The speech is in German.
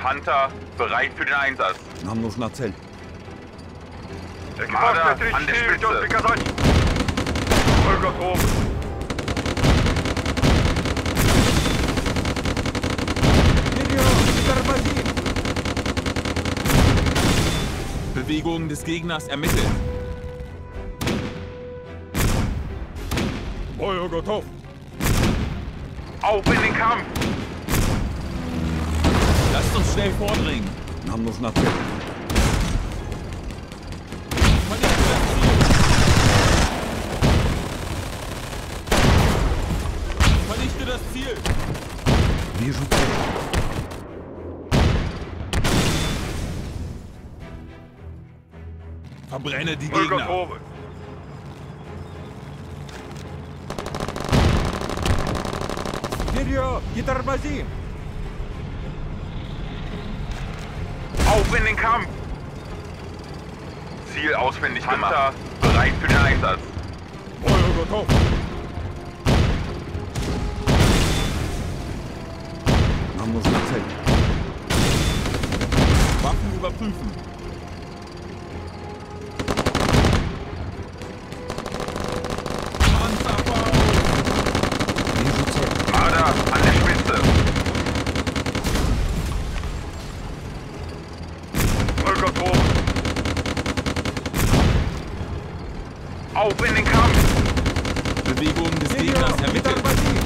Panther bereit für den Einsatz. Namenlos nach Zell. Der Kader an der Spitze. Vollgas oben. Bewegungen des Gegners ermittelt. Feuer gotow! Auf in den Kampf! Lasst uns schnell vordringen. Нам нужна цель. Vernichte das Ziel. Vernichte das Ziel. Вижу цель. Verbrenne die Мы Gegner. готовы. Вперед! Не тормози! Auf in den Kampf! Ziel auswendig Hunter, gemacht. bereit für den Einsatz. Feuer go, go. Man muss erzählen. Waffen überprüfen. Auf in den Kampf! Bewegung des Gegners ermittelt.